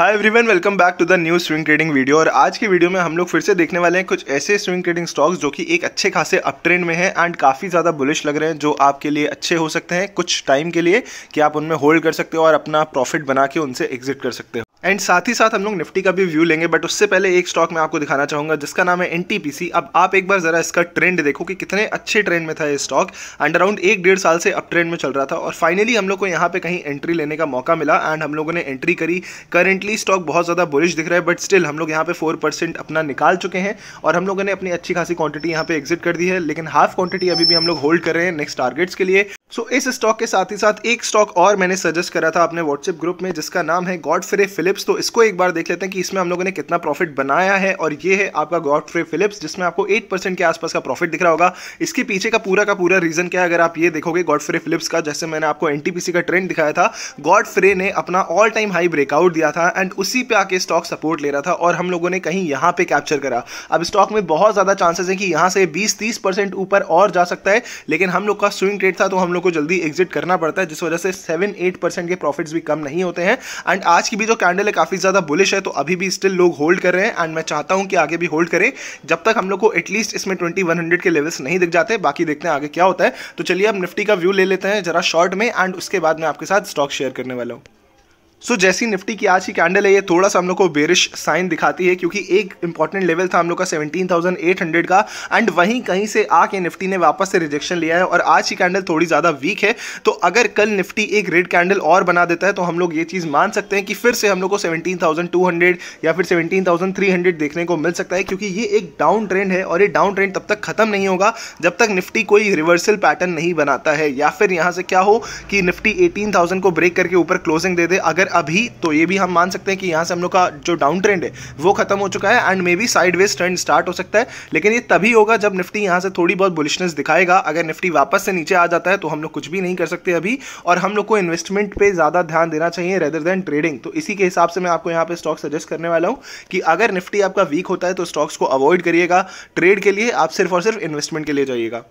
Hi everyone welcome back to the new swing trading video और आज की video में हम लोग फिर से देखने वाले हैं कुछ ऐसे स्विंग ट्रेडिंग स्टॉक्स जो कि एक अच्छे खासे अप ट्रेंड में हैं एंड काफ़ी ज़्यादा बुलिश लग रहे हैं, जो आपके लिए अच्छे हो सकते हैं कुछ टाइम के लिए कि आप उनमें होल्ड कर सकते हो और अपना प्रॉफिट बना के उनसे एग्जिट कर सकते हो। एंड साथ ही साथ हम लोग निफ्टी का भी व्यू लेंगे बट उससे पहले एक स्टॉक मैं आपको दिखाना चाहूँगा, जिसका नाम है एनटीपीसी अब आप एक बार जरा इसका ट्रेंड देखो कि कितने अच्छे ट्रेंड में था ये स्टॉक एंड अराउंड एक डेढ़ साल से अप ट्रेंड में चल रहा था। और फाइनली हम लोग को यहाँ पे कहीं एंट्री लेने का मौका मिला। एंड हम लोगों ने एंट्री करी। करेंटली स्टॉक बहुत ज़्यादा बुलिश दिख रहा है बट स्टिल हम लोग यहाँ पे फोर परसेंट अपना निकाल चुके हैं। और हम लोगों ने अपनी अच्छी खासी क्वांटिटी यहाँ पे एग्जिट कर दी है। लेकिन हाफ़ क्वांटिटी अभी भी हम लोग होल्ड कर रहे हैं नेक्स्ट टारगेट्स के लिए। सो so, इस स्टॉक के साथ ही साथ एक स्टॉक और मैंने सजेस्ट करा था अपने व्हाट्सएप ग्रुप में जिसका नाम है गॉड फ्रे फिलिप्स तो इसको एक बार देख लेते हैं कि इसमें हम लोगों ने कितना प्रॉफिट बनाया है। और ये है आपका गॉड फ्रे फिलिप्स जिसमें आपको 8 परसेंट के आसपास का प्रॉफिट दिख रहा होगा। इसके पीछे का पूरा का पूरा रीजन क्या है अगर आप ये देखोगे गॉड फ्रे फिलिप्स का जैसे मैंने आपको एनटीपीसी का ट्रेंड दिखाया था गॉड फ्रे ने अपना ऑल टाइम हाई ब्रेकआउट दिया था एंड उसी पे आके स्टॉक सपोर्ट ले रहा था और हम लोगों ने कहीं यहाँ पे कैप्चर करा। अब स्टॉक में बहुत ज़्यादा चांसेस है कि यहाँ से बीस तीस ऊपर और जा सकता है लेकिन हम लोग का स्विंग ट्रेड था तो हम लोग को जल्दी एग्जिट करना पड़ता है, जिस वजह से सेवन एट परसेंट के प्रॉफिट्स भी कम नहीं होते हैं। एंड आज की भी जो कैंडल है, काफ़ी ज़्यादा बुलिश है तो अभी भी स्टिल लोग होल्ड कर रहे हैं। एंड मैं चाहता हूँ कि आगे भी होल्ड करें। जब तक हम लोग को एटलीस्ट इसमें ट्वेंटी के लेवल्स नहीं दिख जाते, बाकी देखते हैं आगे क्या होता है। तो चलिए अब निफ्टी का व्यू ले लेते हैं जरा शॉर्ट में एंड उसके बाद मैं आपके साथ स्टॉक शेयर करने वाला हूँ। सो so, जैसी निफ्टी की आज की कैंडल है ये थोड़ा सा हम लोग को बेरिश साइन दिखाती है क्योंकि एक इंपॉर्टेंट लेवल था हम लोग का 17,800 का एंड वहीं कहीं से आके निफ्टी ने वापस से रिजेक्शन लिया है और आज की कैंडल थोड़ी ज़्यादा वीक है। तो अगर कल निफ्टी एक रेड कैंडल और बना देता है तो हम लोग ये चीज़ मान सकते हैं कि फिर से हम लोग को सेवनटीन या फिर सेवनटीन देखने को मिल सकता है क्योंकि ये एक डाउन ट्रेंड है और ये डाउन ट्रेंड तब तक खत्म नहीं होगा जब तक निफ्टी कोई रिवर्सल पैटर्न नहीं बनाता है। या फिर यहाँ से क्या हो कि निफ्टी एटीन को ब्रेक करके ऊपर क्लोजिंग दे दे अगर अभी तो ये भी हम मान सकते हैं कि यहाँ से हम लोग का जो डाउन ट्रेंड है, वो खत्म हो चुका है and maybe sideways trend start हो सकता है। लेकिन ये तभी होगा जब निफ्टी यहाँ से थोड़ी बहुत बुलिशनेस दिखाएगा। अगर निफ्टी वापस से नीचे आ जाता है तो हम लोग कुछ भी नहीं कर सकते अभी और हम लोग को इन्वेस्टमेंट पे ज़्यादा ध्यान देना चाहिए रेदर देन ट्रेडिंग तो इसी के हिसाब से मैं आपको यहाँ पे स्टॉक सजेस्ट करने वाला हूँ कि अगर निफ्टी आपका वीक होता है तो स्टॉक्स को अवॉइड करिएगा। ट्रेड के लिए आप सिर्फ़ और सिर्फ़ इन्वेस्टमेंट के लिए जाइएगा।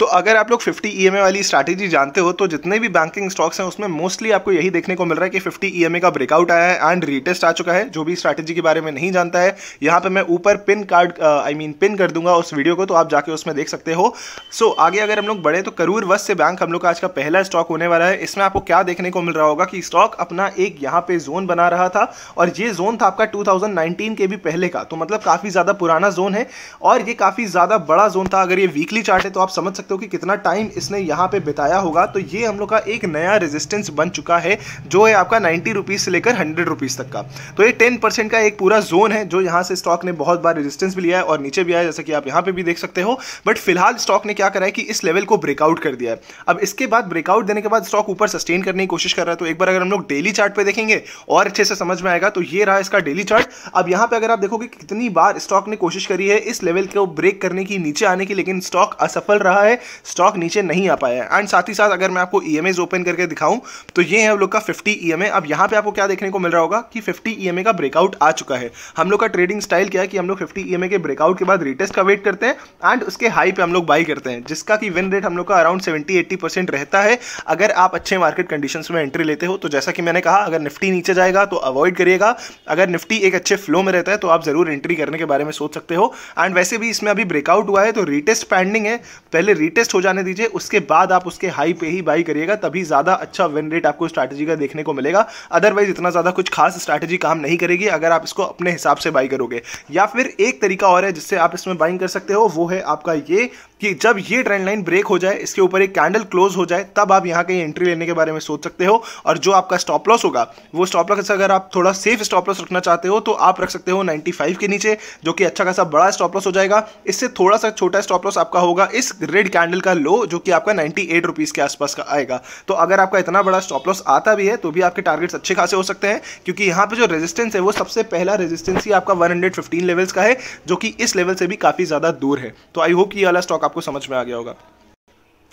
तो अगर आप लोग 50 ई e वाली स्ट्रैटेजी जानते हो तो जितने भी बैंकिंग स्टॉक्स हैं उसमें मोस्टली आपको यही देखने को मिल रहा है कि 50 ई e का ब्रेकआउट आया है एंड रीटेस्ट आ चुका है जो भी स्ट्रैटेजी के बारे में नहीं जानता है यहाँ पे मैं ऊपर pin card I mean pin कर दूँगा उस वीडियो को तो आप जाके उसमें देख सकते हो। सो so, आगे अगर हम लोग बढ़े तो करूर वस्त बैंक हम लोग का आज का पहला स्टॉक होने वाला है। इसमें आपको क्या देखने को मिल रहा होगा कि स्टॉक अपना एक यहाँ पे जोन बना रहा था और ये जोन था आपका टू के भी पहले का तो मतलब काफ़ी ज़्यादा पुराना जोन है और ये काफ़ी ज़्यादा बड़ा जोन था। अगर ये वीकली चार्ट है तो आप समझ सकते हो कि कितना टाइम इसने यहाँ पे बिताया होगा। तो ये हम लोग का एक नया रेजिस्टेंस बन चुका है, जो है आपका नाइन्टी रुपीज़ से लेकर हंड्रेड रुपीज़ तक का। तो ये टेन परसेंट का एक पूरा जोन है, जो यहाँ से स्टॉक ने बहुत बार रेजिस्टेंस भी लिया है और नीचे भी आया जैसे कि आप यहाँ पे भी देख सकते हो। बट फ़िलहाल स्टॉक ने क्या करा है कि इस लेवल को ब्रेकआउट कर दिया है। अब इसके बाद ब्रेकआउट देने के बाद स्टॉक ऊपर सस्टेन करने की कोशिश कर रहा है। तो एक बार अगर हम लोग डेली चार्ट देखेंगे, और अच्छे से समझ में आएगा तो ये रहा इसका डेली चार्ट अब यहाँ पे अगर आप देखोगे कितनी बार स्टॉक ने कोशिश करी है इस लेवल को ब्रेक करने की, नीचे आने की, लेकिन स्टॉक असफल रहा है। स्टॉक नीचे नहीं आ पाया है। एंड साथ ही साथ अगर मैं आपको ई e ओपन करके दिखाऊँ तो ये है हम लोग का फिफ्टी ई e अब यहाँ पे आपको क्या देखने को मिल रहा होगा कि फिफ्टी ई e का ब्रेकआउट आ चुका है। हम लोग का ट्रेडिंग स्टाइल क्या है कि हम लोग फिफ्टी ई के ब्रेकआउट के बाद रिटेस्ट का वेट करते हैं एंड उसके हाई पे हम लोग बाई करते हैं, जिसका कि विन रेट हम लोग का अराउंड सेवेंटी एट्टी परसेंट रहता है। अगर आप अच्छे मार्केट कंडीशन में एंट्री लेते हो तो जैसा कि मैंने कहा, अगर निफ्टी नीचे जाएगा तो अवॉइड करिएगा। अगर निफ्टी एक अच्छे फ्लो में रहता है तो आप ज़रूर एंट्री करने के बारे में सोच सकते हो। एंड वैसे भी इसमें अभी ब्रेकआउट हुआ है तो रिटेस्ट पेंडिंग है। पहले रिटेस्ट हो जाने दीजिए, उसके बाद आप उसके हाई पे ही बाई करिएगा, तभी ज़्यादा अच्छा विन रेट आपको स्ट्रैटेजी का देखने को मिलेगा। अदरवाइज़ इतना ज़्यादा कुछ खास स्ट्रैटेजी काम नहीं करेगी अगर आप इसको अपने हिसाब से बाई करोगे। या फिर एक तरीका और है जिससे आप इसमें बाइंग कर सकते हो, वो है आपका ये कि जब ये ट्रेंड लाइन ब्रेक हो जाए, इसके ऊपर एक कैंडल क्लोज हो जाए, तब आप यहाँ कहीं एंट्री लेने के बारे में सोच सकते हो और जो आपका स्टॉप लॉस होगा, वो स्टॉप लॉस अगर आप थोड़ा सेफ़ स्टॉप लॉस रखना चाहते हो तो आप रख सकते हो 95 के नीचे, जो कि अच्छा खासा बड़ा स्टॉप लॉस हो जाएगा। इससे थोड़ा सा छोटा स्टॉप लॉस आपका होगा इस रेड कैंडल का लो जो कि आपका नाइन्टी रुपीज़ के आसपास का आएगा। तो अगर आपका इतना बड़ा स्टॉप लॉस आता भी है तो भी आपके टारगेट्स अच्छे खासे हो सकते हैं, क्योंकि यहाँ पर जो रेजिस्टेंस है, वो सबसे पहला रेजिस्टेंस ही आपका 115 लेवल्स का है, जो कि इस लेवल से भी काफ़ी ज़्यादा दूर है। तो आई होप ये वाला स्टॉक आपको समझ में आ गया होगा।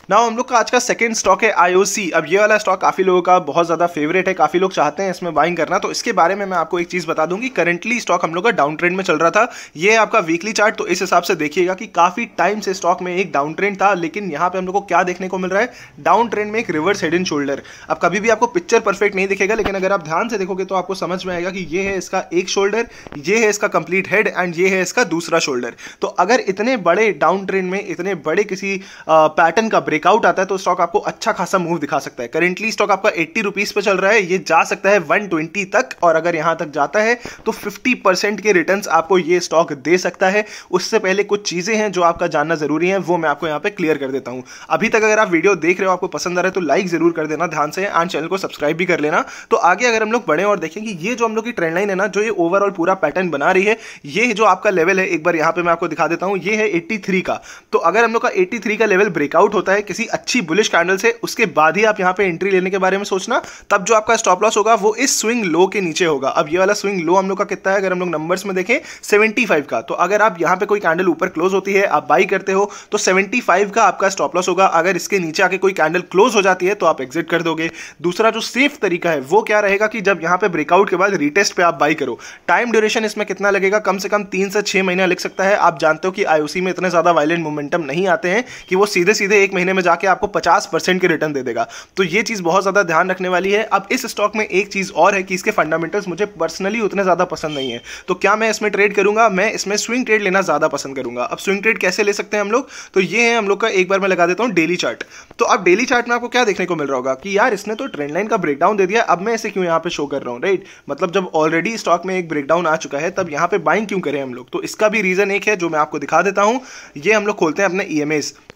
ना हम लोग का आज का सेकंड स्टॉक है आईओसी अब ये वाला स्टॉक काफ़ी लोगों का बहुत ज़्यादा फेवरेट है, काफ़ी लोग चाहते हैं इसमें बाइंग करना। तो इसके बारे में मैं आपको एक चीज़ बता दूँगी। करंटली स्टॉक हम लोग का डाउन ट्रेंड में चल रहा था। ये आपका वीकली चार्ट तो इस हिसाब से देखिएगा कि काफ़ी टाइम से स्टॉक में एक डाउन ट्रेंड था, लेकिन यहाँ पे हम लोग को क्या देखने को मिल रहा है? डाउन ट्रेंड में एक रिवर्स हेड एंड शोल्डर अब कभी भी आपको पिक्चर परफेक्ट नहीं दिखेगा, लेकिन अगर आप ध्यान से देखोगे तो आपको समझ में आएगा कि ये है इसका एक शोल्डर ये है इसका कंप्लीट हेड एंड ये है इसका दूसरा शोल्डर तो अगर इतने बड़े डाउन ट्रेंड में, इतने बड़े किसी पैटर्न का ब्रेकआउट आता है तो स्टॉक आपको अच्छा खासा मूव दिखा सकता है। करेंटली स्टॉक आपका एट्टी रुपीज़ पे चल रहा है, ये जा सकता है वन ट्वेंटी तक और अगर यहाँ तक जाता है तो फिफ्टी परसेंट के रिटर्न आपको ये स्टॉक दे सकता है। उससे पहले कुछ चीज़ें हैं जो आपका जानना ज़रूरी है, वो मैं आपको यहाँ पे क्लियर कर देता हूँ। अभी तक अगर आप वीडियो देख रहे हो, आपको पसंद आ रहा है तो लाइक ज़रूर कर देना ध्यान से एंड चैनल को सब्सक्राइब भी कर लेना। तो आगे अगर हम लोग बढ़े और देखें कि ये जो हम लोग की ट्रेंड लाइन है ना, जो ये ओवरऑल पूरा पैटर्न बना रही है, ये जो आपका लेवल है, एक बार यहाँ पे मैं आपको दिखा देता हूँ, ये है 83 का। तो अगर हम लोग का 83 का लेवल ब्रेकआउट होता है किसी अच्छी बुलिश कैंडल से, उसके बाद ही आप यहाँ पे एंट्री लेने के बारे में सोचना, तब जो आपका स्टॉप लॉस होगा, वो इस स्विंग लो के नीचे होगा। अब ये वाला स्विंग लो हम लोग का कितना है, अगर हम लोग नंबर्स में देखें 75 का। तो अगर आप यहाँ पे कोई कैंडल ऊपर क्लोज होती है, आप बाई करते हो तो 75 का आपका स्टॉप लॉस होगा। अगर इसके नीचे आके कोई कैंडल क्लोज हो जाती है तो आप एग्जिट कर दोगे। दूसरा जो सेफ़ तरीका है, वो क्या रहेगा कि जब यहाँ पे ब्रेकआउट के बाद रिटेस्ट पे आप बाई करो। टाइम ड्यूरेशन इसमें कितना लगेगा? कम से कम तीन से छह महीना लग सकता है। आप जानते हो कि आईओसी में इतने ज़्यादा वायलेंट मोमेंटम नहीं आते हैं कि वो सीधे सीधे एक महीने में जाके आपको पचास परसेंट के रिटर्न दे देगा। तो ये चीज़ बहुत ज़्यादा ध्यान रखने वाली है। अब इस स्टॉक में एक चीज़ और है कि इसके फंडामेंटल्स मुझे पर्सनली उतने ज़्यादा पसंद नहीं है। तो क्या मैं इसमें ट्रेड करूँगा? मैं इसमें स्विंग ट्रेड लेना ज़्यादा पसंद करूँगा। अब स्विंग ट्रेड कैसे ले सकते हैं हम लोग? तो ये है हम लोग का एक बार मैं लगा देता हूँ डेली चार्ट तो अब डेली चार्ट में आपको क्या देखने को मिल रहा होगा? कि यार इसने तो ट्रेंड लाइन का ब्रेकडाउन दे दिया। अब मैं इसे क्यों यहाँ पे शो कर रहा हूँ राइट मतलब जब ऑलरेडी स्टॉक में एक ब्रेकडाउन आ चुका है, तब यहाँ पे बाइंग क्यों करें हम लोग? तो इसका भी रीजन एक है जो मैं आपको दिखा देता हूँ। ये हम लोग खोलते हैं अपने ई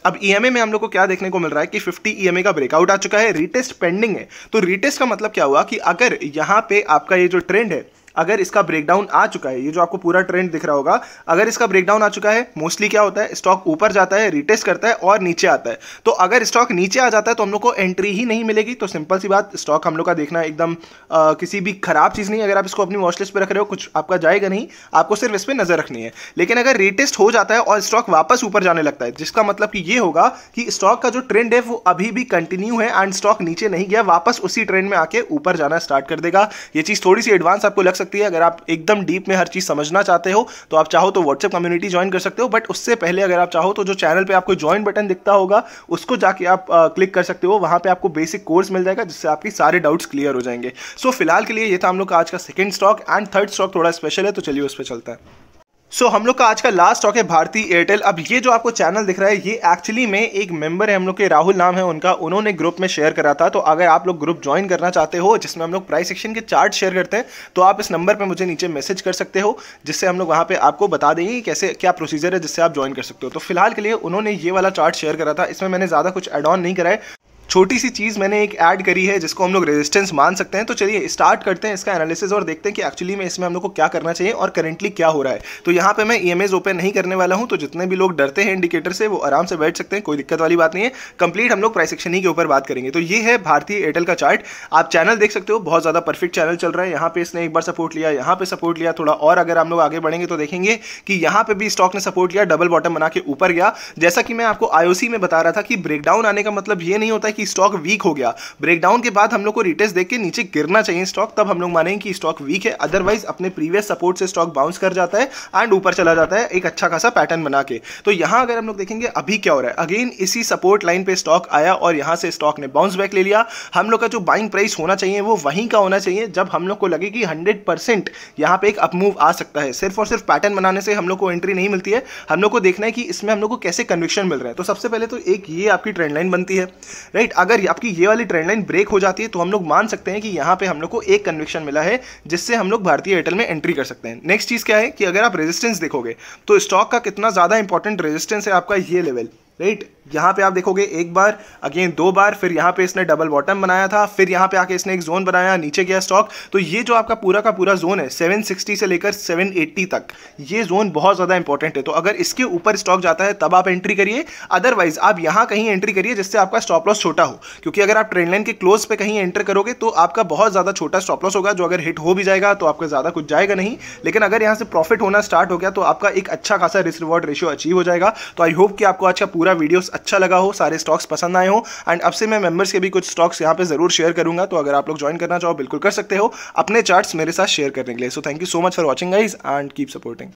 अब ईएमए में हम लोग को क्या देखने को मिल रहा है कि 50 ईएमए का ब्रेकआउट आ चुका है रीटेस्ट पेंडिंग है। तो रीटेस्ट का मतलब क्या हुआ कि अगर यहाँ पे आपका ये जो ट्रेंड है अगर इसका ब्रेकडाउन आ चुका है, ये जो आपको पूरा ट्रेंड दिख रहा होगा, अगर इसका ब्रेकडाउन आ चुका है मोस्टली क्या होता है स्टॉक ऊपर जाता है रिटेस्ट करता है और नीचे आता है। तो अगर स्टॉक नीचे आ जाता है तो हम लोग को एंट्री ही नहीं मिलेगी। तो सिंपल सी बात स्टॉक हम लोग का देखना एकदम किसी भी खराब चीज़ नहीं अगर आप इसको अपनी वॉचलिस्ट पर रख रहे हो, कुछ आपका जाएगा नहीं, आपको सिर्फ़ इस पर नज़र रखनी है। लेकिन अगर रिटेस्ट हो जाता है और स्टॉक वापस ऊपर जाने लगता है, जिसका मतलब कि ये होगा कि स्टॉक का जो ट्रेंड है, वो अभी भी कंटिन्यू है एंड स्टॉक नीचे नहीं गया, वापस उसी ट्रेंड में आके ऊपर जाना स्टार्ट कर देगा। ये चीज़ थोड़ी सी एडवांस आपको लग सकती है। अगर आप एकदम डीप में हर चीज़ समझना चाहते हो तो आप चाहो तो व्हाट्सएप कम्युनिटी ज्वाइन कर सकते हो। बट उससे पहले अगर आप चाहो तो जो चैनल पर आपको ज्वाइन बटन दिखता होगा उसको जाके आप क्लिक कर सकते हो। वहाँ पर आपको बेसिक कोर्स मिल जाएगा जिससे आपके सारे डाउट्स क्लियर हो जाएँगे। सो so, फ़िलहाल के लिए ये था हम लोग का आज का second stock and third stock थोड़ा स्पेशल है तो चलिए उस पर चलता है। सो so, हम लोग का आज का लास्ट स्टॉक है भारती एयरटेल अब ये जो आपको चैनल दिख रहा है ये एक्चुअली में एक मेंबर है हम लोग के राहुल नाम है उनका। उन्होंने ग्रुप में शेयर करा था। तो अगर आप लोग ग्रुप ज्वाइन करना चाहते हो जिसमें हम लोग प्राइस सेक्शन के चार्ट शेयर करते हैं तो आप इस नंबर पर मुझे नीचे मैसेज कर सकते हो जिससे हम लोग वहाँ पे आपको बता देंगे कैसे क्या प्रोसीजर है जिससे आप ज्वाइन कर सकते हो। तो फ़िलहाल के लिए उन्होंने ये वाला चार्ट शेयर करा था। इसमें मैंने ज़्यादा कुछ एड ऑन नहीं करा है। छोटी सी चीज़ मैंने एक ऐड करी है जिसको हम लोग रेजिस्टेंस मान सकते हैं। तो चलिए स्टार्ट करते हैं इसका एनालिसिस और देखते हैं कि एक्चुअली में इसमें हम लोग को क्या करना चाहिए और करेंटली क्या हो रहा है। तो यहाँ पे मैं ईएमएस ओपन नहीं करने वाला हूँ तो जितने भी लोग डरते हैं इंडिकेटर से, वो आराम से बैठ सकते हैं, कोई दिक्कत वाली बात नहीं है। कंप्लीट हम लोग प्राइस सेक्शन ही के ऊपर बात करेंगे। तो ये है भारतीय एयरटेल का चार्ट आप चैनल देख सकते हो, बहुत ज़्यादा परफेक्ट चैनल चल रहा है। यहाँ पे इसने एक बार सपोर्ट लिया, यहाँ पे सपोर्ट लिया, थोड़ा और अगर हम लोग आगे बढ़ेंगे तो देखेंगे कि यहाँ पे भी स्टॉक ने सपोर्ट लिया डबल बॉटम बना के ऊपर गया। जैसा कि मैं आपको आईओसी में बता रहा था कि ब्रेकडाउन आने का मतलब ये नहीं होता कि स्टॉक वीक हो गया। ब्रेकडाउन के बाद हम लोग को रिटेस्ट देख के नीचे गिरना चाहिए स्टॉक तब हम लोग मानेंगे कि स्टॉक वीक है। अदरवाइज़ अपने प्रीवियस सपोर्ट से स्टॉक बाउंस कर जाता है एंड ऊपर चला जाता है एक अच्छा खासा पैटर्न बना के। तो यहाँ अगर हम लोग देखेंगे, अभी क्या हो रहा है? अगेन इसी सपोर्ट लाइन पे स्टॉक आया और यहाँ से स्टॉक ने बाउंस बैक ले लिया। हम लोग का जो बाइंग प्राइस होना चाहिए, वो वहीं का होना चाहिए, जब हम लोग को लगे कि हंड्रेड परसेंट यहाँ पर एक अपमूव आ सकता है। सिर्फ़ और सिर्फ़ पैटर्न बनाने से हम लोग को एंट्री नहीं मिलती है। हम लोग को देखना है कि इसमें हम लोग को कैसे कन्विक्शन मिल रहा है। तो सबसे पहले तो एक ये आपकी ट्रेंड लाइन बनती है। राइट अगर आपकी ये वाली ट्रेंड लाइन ब्रेक हो जाती है तो हम लोग मान सकते हैं कि यहाँ पे हम लोग को एक कन्विक्शन मिला है, जिससे हम लोग भारतीय एयरटेल में एंट्री कर सकते हैं। नेक्स्ट चीज़ क्या है कि अगर आप रेजिस्टेंस देखोगे तो स्टॉक का कितना ज़्यादा इंपॉर्टेंट रेजिस्टेंस है आपका ये लेवल राइट यहाँ पे आप देखोगे एक बार अगेन दो बार, फिर यहाँ पे इसने डबल बॉटम बनाया था, फिर यहाँ पे आके इसने एक जोन बनाया, नीचे गया स्टॉक तो ये जो आपका पूरा का पूरा जोन है 760 से लेकर 780 तक, ये जोन बहुत ज़्यादा इंपॉर्टेंट है। तो अगर इसके ऊपर स्टॉक जाता है, तब आप एंट्री करिए। अदरवाइज़ आप यहाँ कहीं एंट्री करिए जिससे आपका स्टॉप लॉस छोटा हो। क्योंकि अगर आप ट्रेंड लाइन के क्लोज पे कहीं एंटर करोगे तो आपका बहुत ज़्यादा छोटा स्टॉप लॉस होगा। जो अगर हिट हो भी जाएगा तो आपका ज़्यादा कुछ जाएगा नहीं। लेकिन अगर यहाँ से प्रॉफिट होना स्टार्ट हो गया तो आपका एक अच्छा खासा रिस्क रिवॉर्ड रेशियो अचीव हो जाएगा। तो आई होप कि आपको का पूरा पूरा वीडियोस अच्छा लगा हो, सारे स्टॉक्स पसंद आए हो एंड अब से मैं मेंबर्स के भी कुछ स्टॉक्स यहाँ पे ज़रूर शेयर करूँगा तो अगर आप लोग ज्वाइन करना चाहो, बिल्कुल कर सकते हो, अपने चार्ट्स मेरे साथ शेयर करने के लिए। So thank you so much for watching guys and keep supporting